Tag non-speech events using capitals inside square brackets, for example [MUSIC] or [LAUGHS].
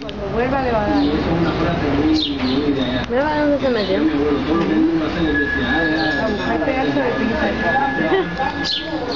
Cuando vuelva le va a dar. Mira dónde se metió. A buscar pedazo de pizza. [LAUGHS]